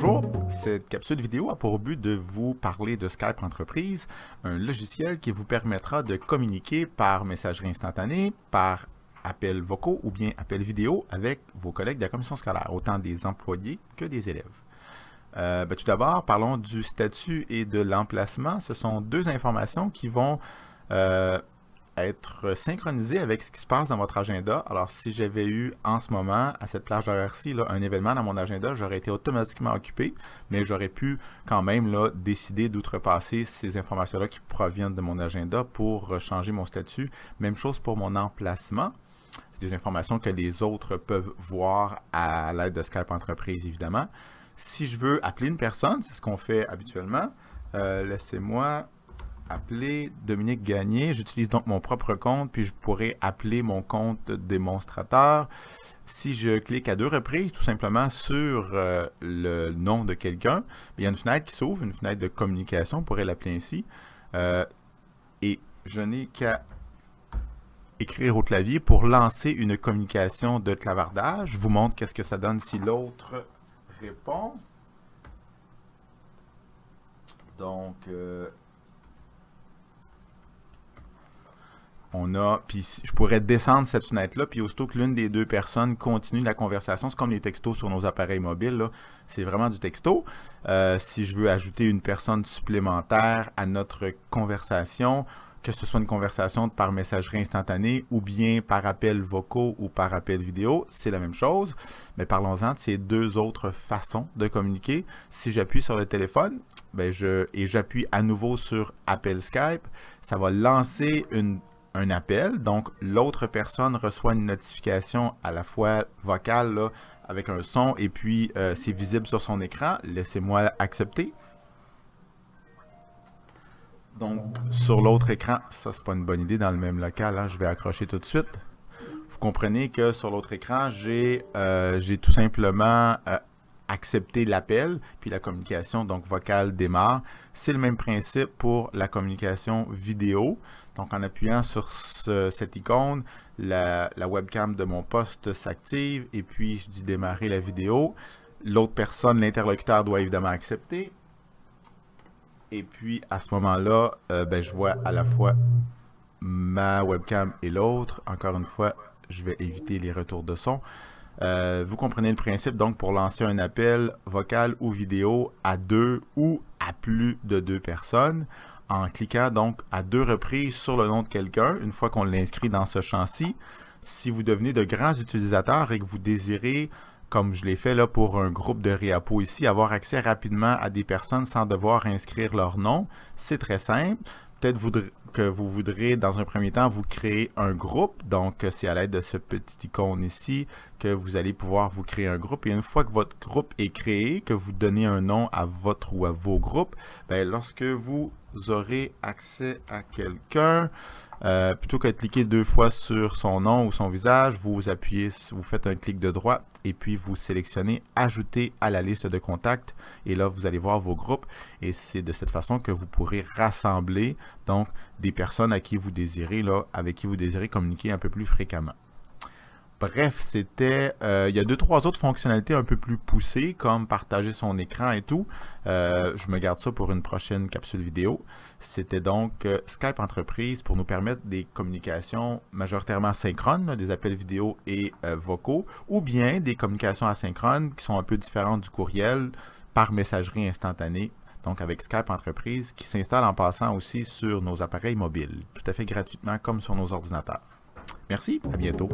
Bonjour, cette capsule vidéo a pour but de vous parler de Skype Entreprise, un logiciel qui vous permettra de communiquer par messagerie instantanée, par appels vocaux ou bien appels vidéo avec vos collègues de la commission scolaire, autant des employés que des élèves. Euh, ben, tout d'abord, parlons du statut et de l'emplacement. Ce sont deux informations qui vont euh, être synchronisé avec ce qui se passe dans votre agenda. Alors, si j'avais eu en ce moment, à cette plage horaire-ci, un événement dans mon agenda, j'aurais été automatiquement occupé, mais j'aurais pu quand même là, décider d'outrepasser ces informations-là qui proviennent de mon agenda pour changer mon statut. Même chose pour mon emplacement. C'est des informations que les autres peuvent voir à l'aide de Skype Entreprise, évidemment. Si je veux appeler une personne, c'est ce qu'on fait habituellement, euh, laissez-moi appeler Dominique Gagné. J'utilise donc mon propre compte, puis je pourrais appeler mon compte démonstrateur. Si je clique à deux reprises, tout simplement sur euh, le nom de quelqu'un, il y a une fenêtre qui s'ouvre, une fenêtre de communication, on pourrait l'appeler ainsi. Euh, et je n'ai qu'à écrire au clavier pour lancer une communication de clavardage. Je vous montre qu'est-ce que ça donne si l'autre répond. Donc, euh, on a, puis je pourrais descendre cette fenêtre-là, puis aussitôt que l'une des deux personnes continue la conversation, c'est comme les textos sur nos appareils mobiles, c'est vraiment du texto. Euh, si je veux ajouter une personne supplémentaire à notre conversation, que ce soit une conversation par messagerie instantanée ou bien par appel vocaux ou par appel vidéo, c'est la même chose. Mais parlons-en de ces deux autres façons de communiquer. Si j'appuie sur le téléphone ben et j'appuie à nouveau sur appel Skype, ça va lancer une un appel. Donc, l'autre personne reçoit une notification à la fois vocale avec un son et puis euh, c'est visible sur son écran. Laissez-moi accepter. Donc, sur l'autre écran, ça c'est pas une bonne idée dans le même local, hein. je vais accrocher tout de suite. Vous comprenez que sur l'autre écran, j'ai euh, tout simplement euh, accepté l'appel, puis la communication donc vocale démarre. C'est le même principe pour la communication vidéo. Donc, en appuyant sur cette icône, la, webcam de mon poste s'active et puis je dis démarrer la vidéo. L'autre personne, l'interlocuteur, doit évidemment accepter. Et puis, à ce moment-là, euh, ben, je vois à la fois ma webcam et l'autre. Encore une fois, je vais éviter les retours de son. Euh, vous comprenez le principe, donc pour lancer un appel vocal ou vidéo à deux ou à plus de deux personnes, en cliquant donc à deux reprises sur le nom de quelqu'un, une fois qu'on l'inscrit dans ce champ-ci. Si vous devenez de grands utilisateurs et que vous désirez, comme je l'ai fait là pour un groupe de Réapo ici, avoir accès rapidement à des personnes sans devoir inscrire leur nom, c'est très simple. Peut-être que vous voudrez, dans un premier temps, vous créer un groupe. Donc, c'est à l'aide de ce petit icône ici que vous allez pouvoir vous créer un groupe. Et une fois que votre groupe est créé, que vous donnez un nom à votre ou à vos groupes, ben, lorsque vous aurez accès à quelqu'un, euh, plutôt que de cliquer deux fois sur son nom ou son visage, vous appuyez, vous faites un clic de droite et puis vous sélectionnez Ajouter à la liste de contacts. Et là, vous allez voir vos groupes. Et c'est de cette façon que vous pourrez rassembler donc des personnes à qui vous désirez, là, avec qui vous désirez communiquer un peu plus fréquemment. Bref, c'était... Euh, il y a deux, trois autres fonctionnalités un peu plus poussées, comme partager son écran et tout. Euh, je me garde ça pour une prochaine capsule vidéo. C'était donc euh, Skype Entreprise pour nous permettre des communications majoritairement synchrones, des appels vidéo et vocaux, ou bien des communications asynchrones qui sont un peu différentes du courriel par messagerie instantanée. Donc avec Skype Entreprise qui s'installe en passant aussi sur nos appareils mobiles, tout à fait gratuitement comme sur nos ordinateurs. Merci, à bientôt.